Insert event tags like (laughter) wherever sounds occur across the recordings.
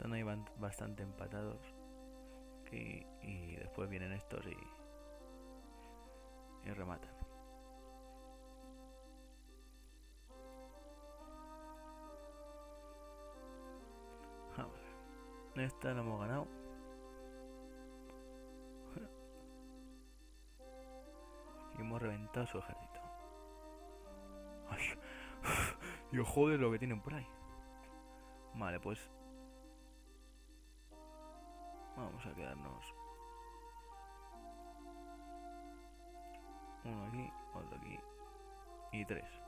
Están ahí bastante empatados. y después vienen estos y, y rematan. Esta la hemos ganado. (laughs) Y hemos reventado su ejército. Ay. (laughs) Dios, joder lo que tienen por ahí. Vale, pues... Vamos a quedarnos... Uno aquí, otro aquí. Y tres.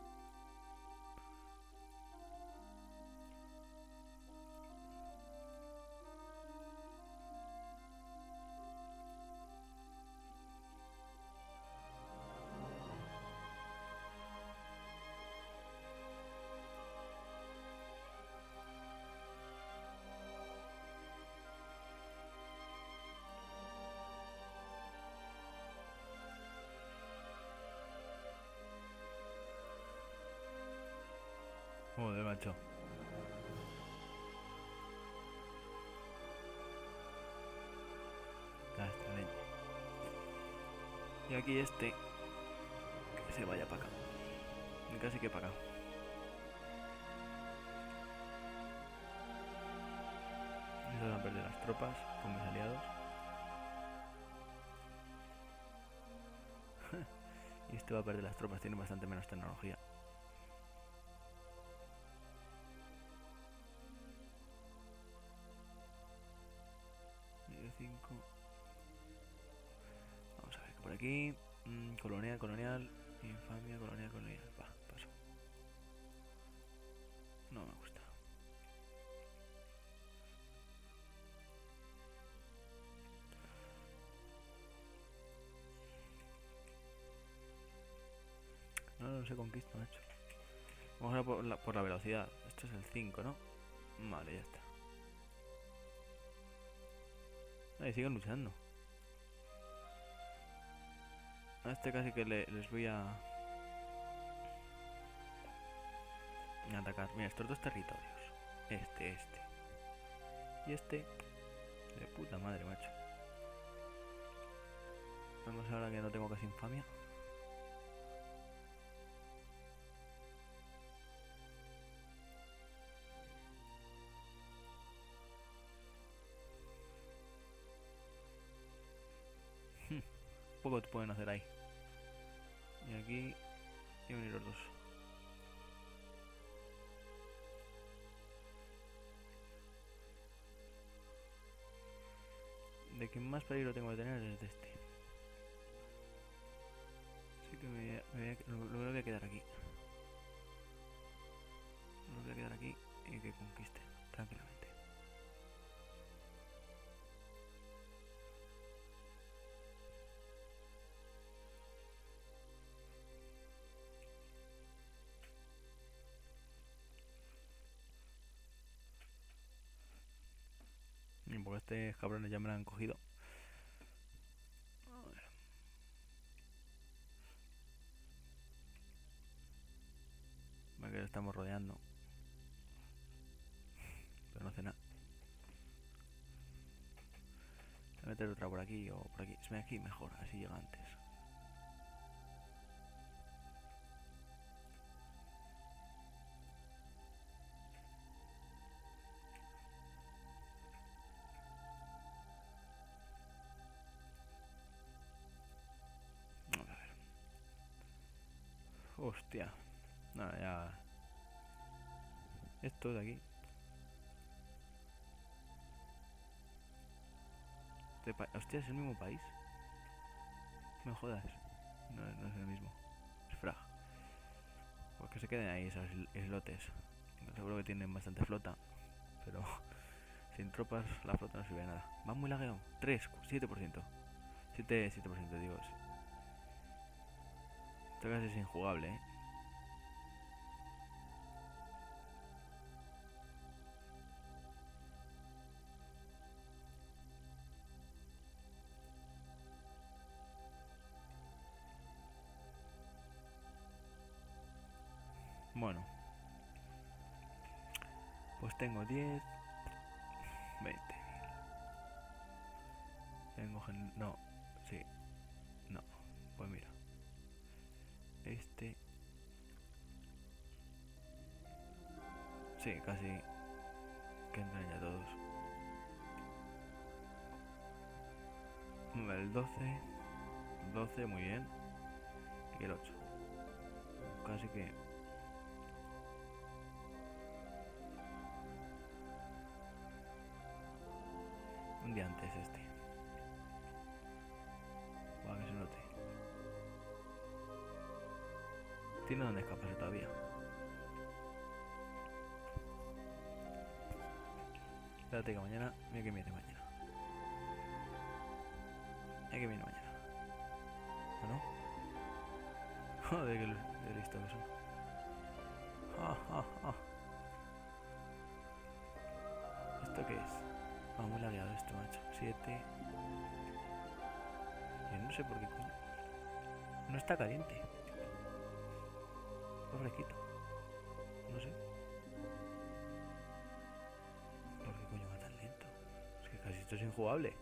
Y aquí este. Que se vaya para acá. Casi que para acá. Se van a perder las tropas con mis aliados. (laughs) y este va a perder las tropas, tiene bastante menos tecnología. 5 Vamos a ver, por aquí. Mm, colonial, colonial. Infamia, colonial, colonial. Va, paso. No me gusta. No, no se conquista, macho. Vamos a por la, por la velocidad. Esto es el 5, ¿no? Vale, ya está. Ahí siguen luchando. A este casi que les voy a... a atacar. Mira, estos dos territorios. Este, este. Y este. De puta madre, macho. Vamos ahora que no tengo casi infamia. Poco te pueden hacer ahí. Y aquí y unir los dos. De quien más peligro tengo que tener es de este. Así que me, voy a quedar aquí. Lo voy a quedar aquí y que conquiste tranquilamente. Porque este cabrones ya me lo han cogido. A ver. que lo estamos rodeando. Pero no hace nada. Voy a meter otra por aquí o por aquí. Se me aquí mejor, así llega antes. Esto de aquí. Hostia, es el mismo país. No jodas. No, es el mismo. Es frag. Pues que se queden ahí esos islotes. Seguro que tienen bastante flota. Pero (laughs) sin tropas la flota no sirve de nada. Va muy lagueado. 3, 7%. 7, 7% digo. Esto casi es injugable, ¿eh? Tengo 10. 20.000. Tengo. No, sí. No, pues mira. Este... Sí, casi que entran ya todos. El 12. 12, muy bien. Y el 8. Casi que... Día antes este. Para que se note. Tiene donde escaparse todavía. Espérate que mañana. Mira que viene mañana. Mira que viene mañana. ¿O no? (laughs) Joder, que listo que son. Ah, ah, ah. ¿Esto qué es? Muy lagueado esto, macho. 7. Yo no sé por qué coño. No está caliente. Está fresquito. No sé. ¿Por qué coño va tan lento? Es que casi esto es injugable.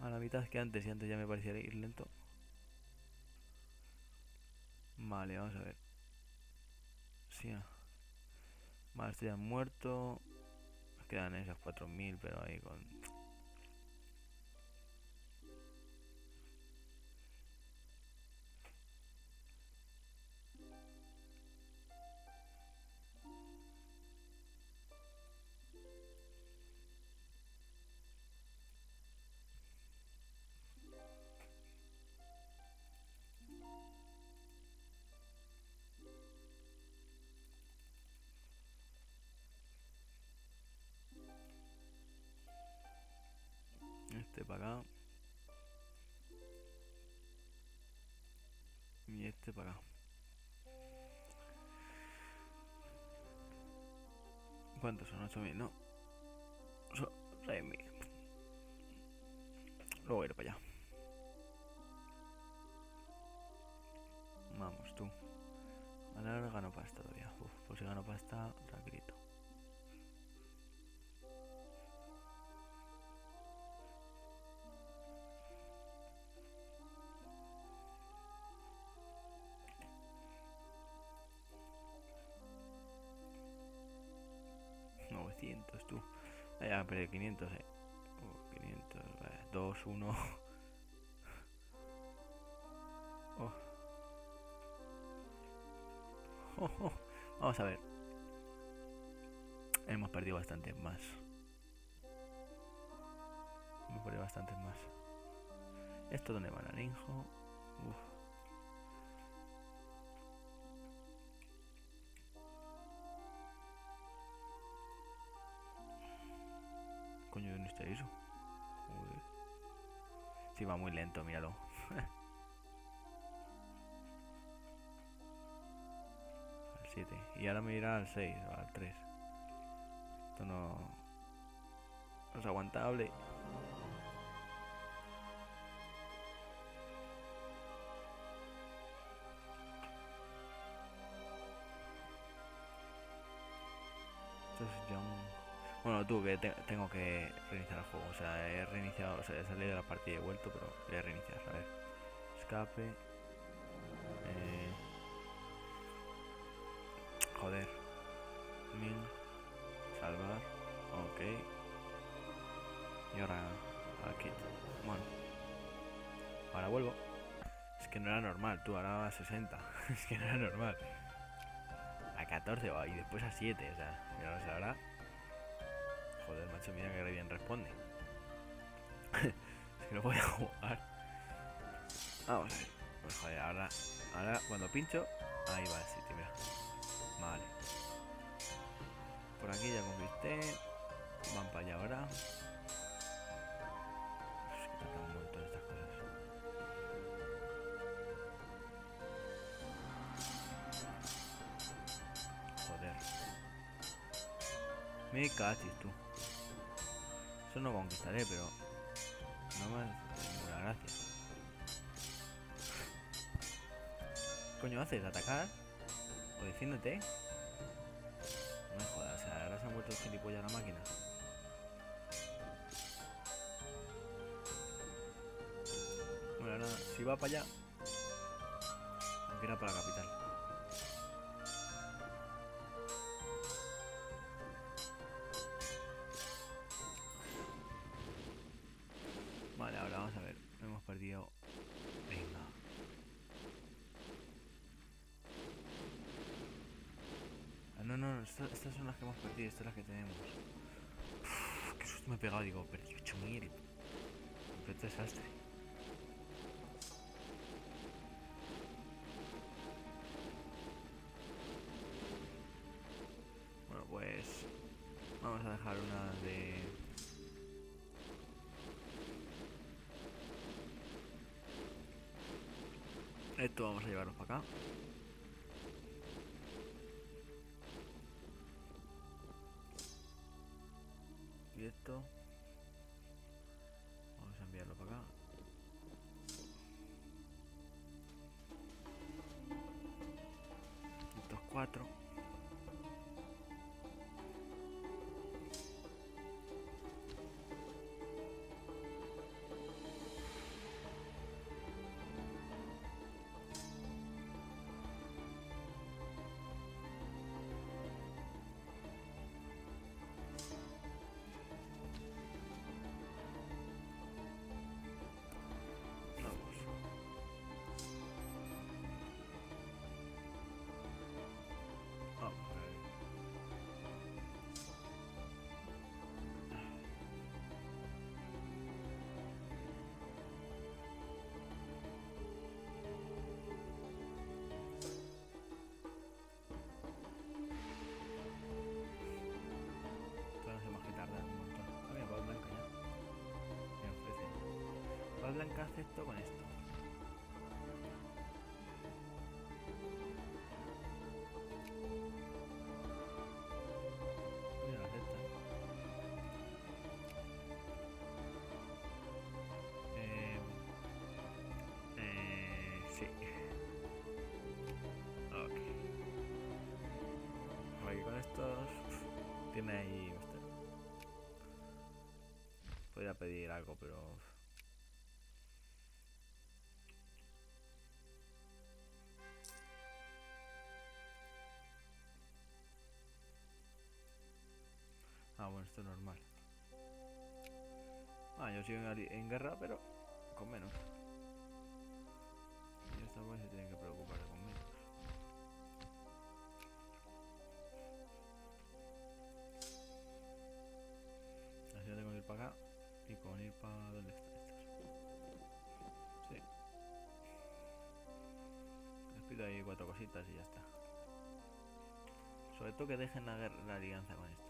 A la mitad que antes y antes ya me parecía ir lento. Vale, vamos a ver. Sí. ah. Vale, estoy ya muerto. Quedan esas 4000, pero ahí con. ¿Cuántos son? 8000, no. Son 6000. Luego iré para allá. Vamos, tú. Ahora gano pasta todavía. Uf, pues si gano pasta, tranquilito. Pero 500, eh. Uh, 500, vale. 2, 1. Oh. Oh, (laughs) oh. Vamos a ver. Hemos perdido bastantes más. Hemos perdido bastantes más. ¿Esto dónde va? Narinjo. Uf. Coño, ¿dónde está eso? Joder. Sí, va muy lento, míralo. (laughs) al 7. Y ahora me irá al 6 o al 3. Esto no... Es aguantable. Bueno, tú, que te- tengo que reiniciar el juego. O sea, he reiniciado, o sea, he salido de la partida y he vuelto, pero voy a reiniciar. A ver. Escape. Eh... Joder. Mil. Salvar. Ok. Y ahora aquí. Bueno. Ahora vuelvo. Es que no era normal, tú, ahora a 60. (laughs) es que no era normal. A 14 va, y después a 7, o sea, miraos ahora. Macho, mira que bien responde. es que no voy a jugar. Vamos a ver. Pues joder, ahora, ahora cuando pincho, ahí va el sitio, mira. Vale. Por aquí ya conquisté. Van para allá ahora. Un montón estas cosas. Joder. Me cachis tú. Yo no conquistaré, pero... No me hace ninguna gracia. ¿Qué coño haces? ¿Atacar? ¿O defiéndete? No me jodas, o sea, ahora se ha vuelto el gilipollas la máquina. Bueno, ahora, si va para allá... Aunque era para la capital. Perdido. Venga. Ah, no, no, esta- estas son las que hemos perdido, estas son las que tenemos. Uf, susto me he pegado, digo, perdí 8000. Completo desastre. Esto vamos a llevarlo para acá. Y esto vamos a enviarlo para acá. Estos cuatro. Blanca acepto con esto. Eh, eh, sí. Aquí con estos tiene ahí usted. Podría pedir algo, pero bueno, esto es normal. Ah, yo sigo en, guerra, pero con menos. Y esta vez se tienen que preocupar con menos. Así ya tengo que ir para acá y con ir para... ¿Dónde están estas? Sí. Les pido ahí cuatro cositas y ya está. Sobre todo que dejen la, la alianza con estos,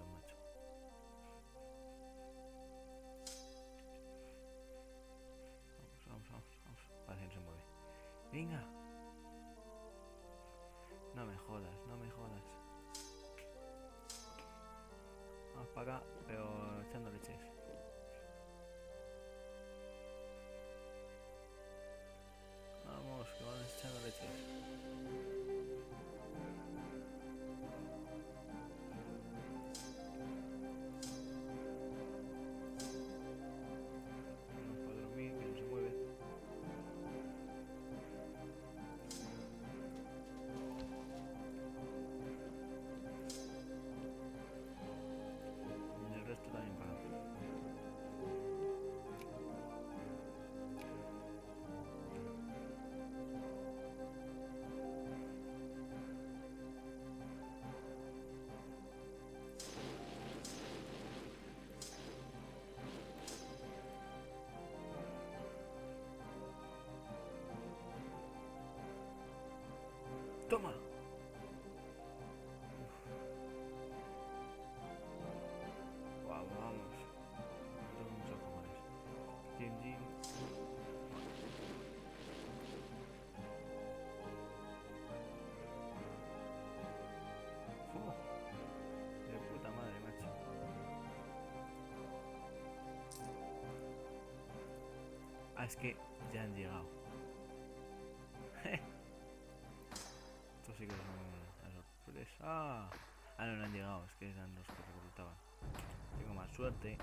¡Toma! Guau, vamos. Tengo muchos cojones. Jin, Jin. Fu. De puta madre, macho. Ah, es que ya han llegado. Sorpresa. Ah, no, no han llegado, es que eran los que reclutaban. Tengo más suerte.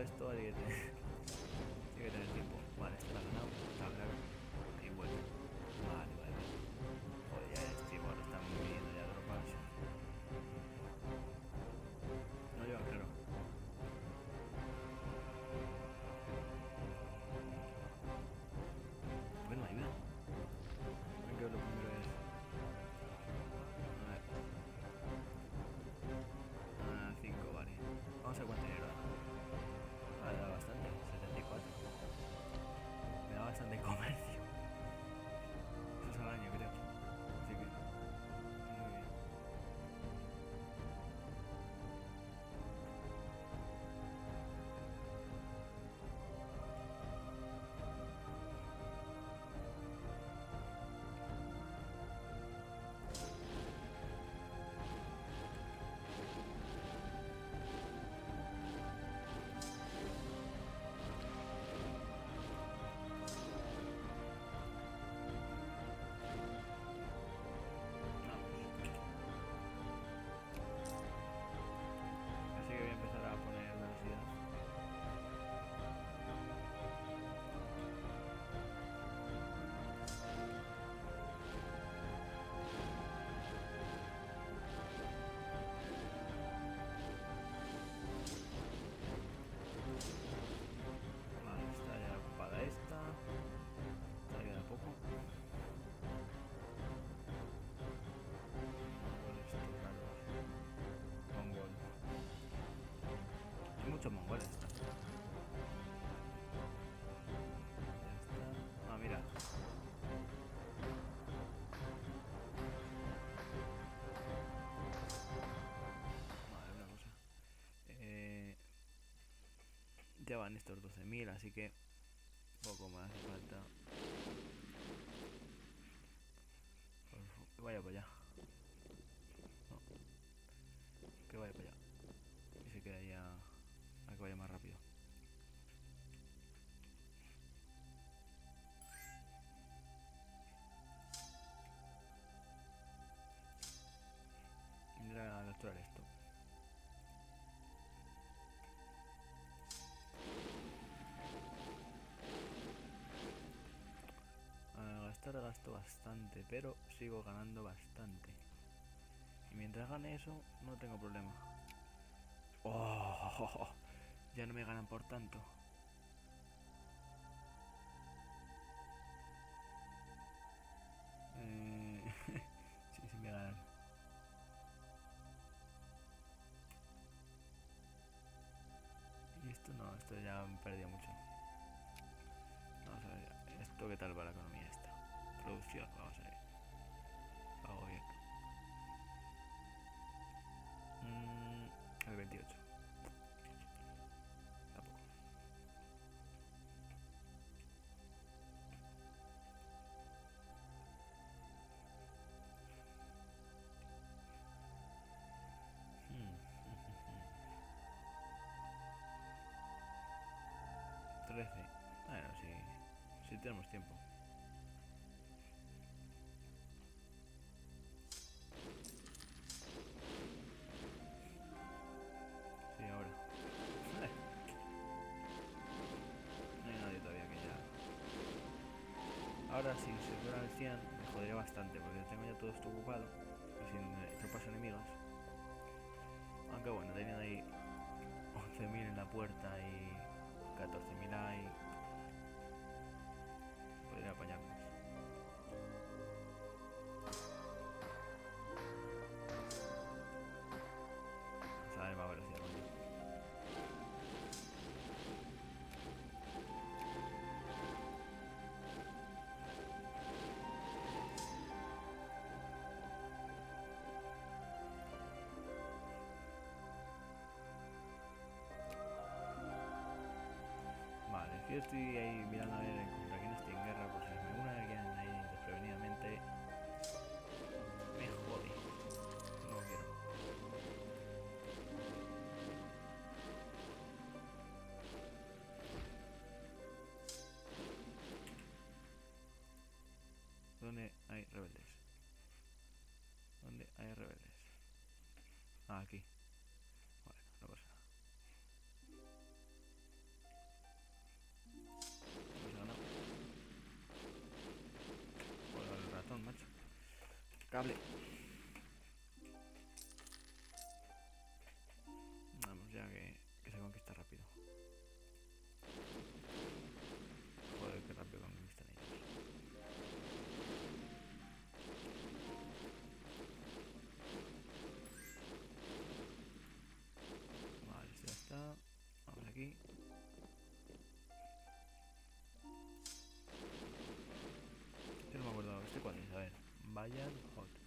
Esto hay que tener, hay que tener tiempo. Vale, está ganado, está claro. Y bueno. Muchos mongoles. Ah, mira. Vale, una cosa. Eh, ya van estos 12.000, así que poco más hace falta. Vaya para allá. Bastante, pero sigo ganando bastante. Y mientras gane eso, no tengo problema. ¡Oh! (laughs) Ya no me ganan por tanto. Eh, (laughs) sí, sí me ganan. Y esto no, esto ya me perdió mucho. Vamos a ver, esto qué tal va la economía. Producción, vamos a ver. Pago bien. Mm, el 28. Tampoco. (laughs) Hmm. 13. Bueno, sí, sí tenemos tiempo. Ahora, si se fuera al 100, me jodería bastante, porque tengo ya todo esto ocupado y sin eh, tropas enemigas. Aunque bueno, teniendo ahí 11.000 en la puerta y 14.000 ahí, yo estoy ahí mirando a ver contra quién estoy en guerra, por si me une alguien ahí desprevenidamente. Me jode. No quiero. ¿Dónde hay rebeldes? ¿Dónde hay rebeldes? Ah, aquí. cable Bayern Hot.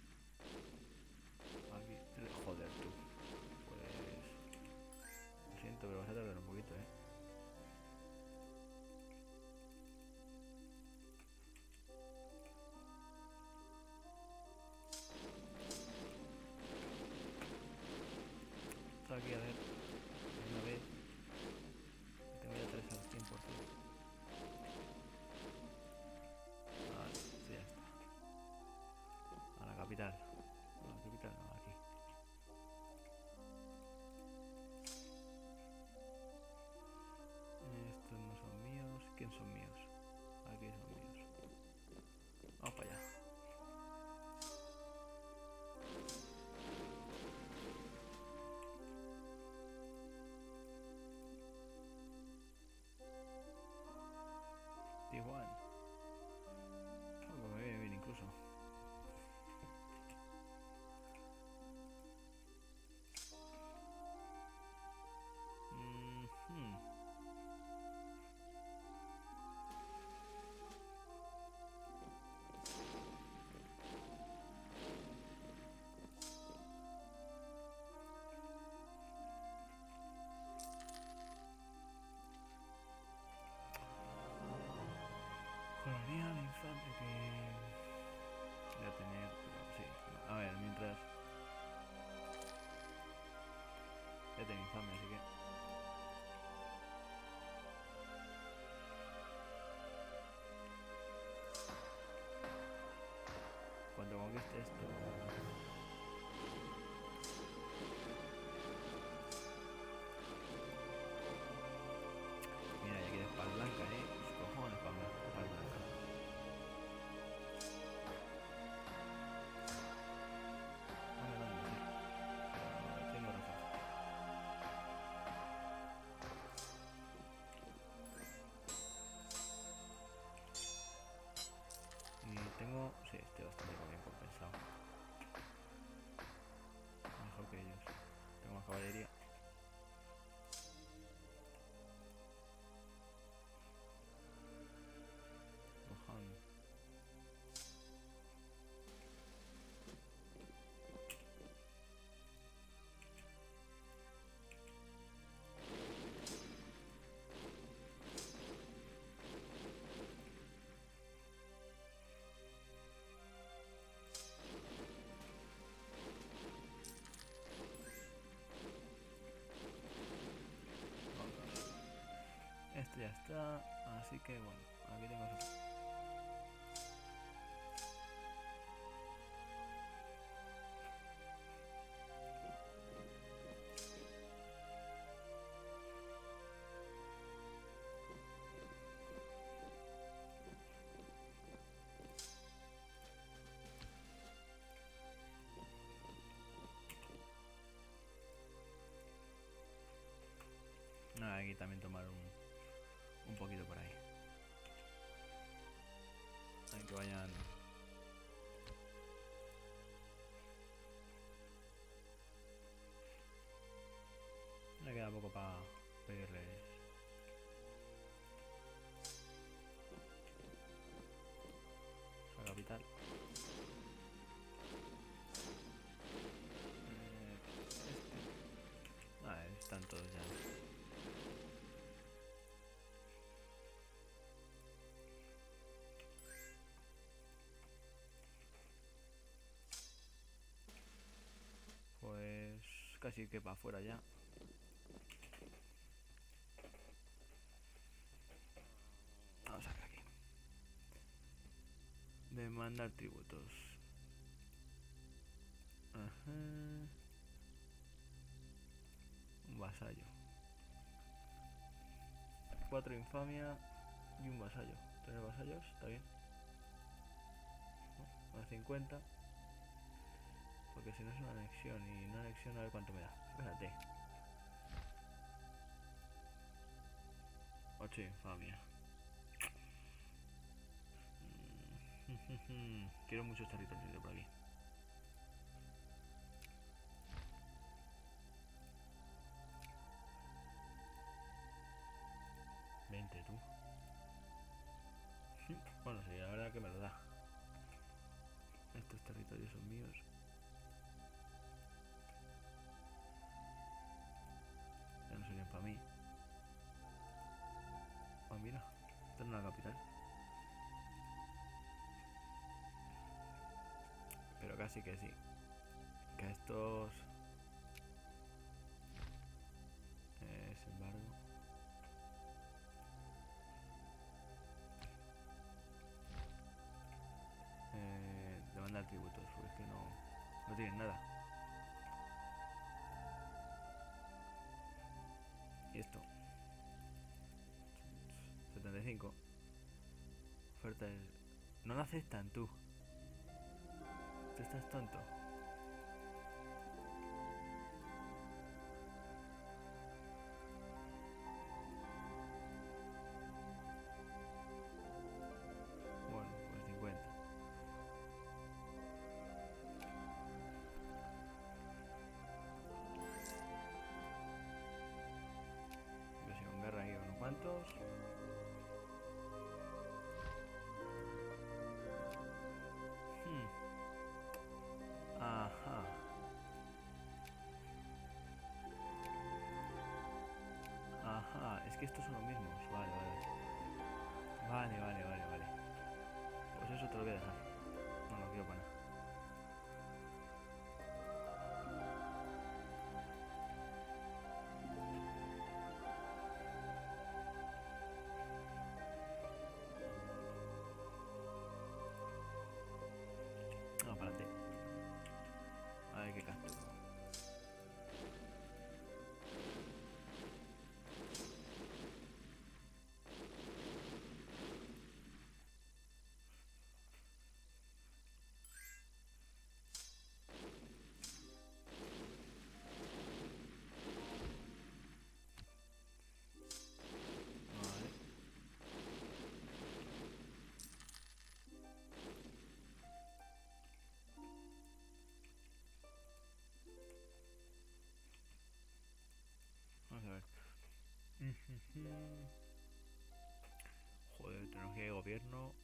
que esté bastante bien compensado. Mejor que ellos. Tengo más caballería. Así que bueno, aquí tengo eso. Ah, aquí también tomaron un poquito por ahí. Hay que vayan así que para afuera ya. Vamos a ver aquí. Demandar tributos. Ajá. Un vasallo. Cuatro infamia y un vasallo. Tres vasallos, está bien. A 50. Porque si no es una anexión y una anexión a ver cuánto me da. Espérate. 8 infamia. Mm, (laughs) Quiero muchos territorios de por aquí. Vente tú. (laughs) Bueno, sí, la verdad que me lo da. Estos territorios son míos. Pero casi que sí. Que a estos... Eh, sin embargo... Eh, demandar tributos, porque que no, no tienen nada. Y esto. 75. No la aceptan tú. Tú estás tonto. Bueno, pues 50. Versión guerra ahí unos cuantos. Joder, tecnología de gobierno.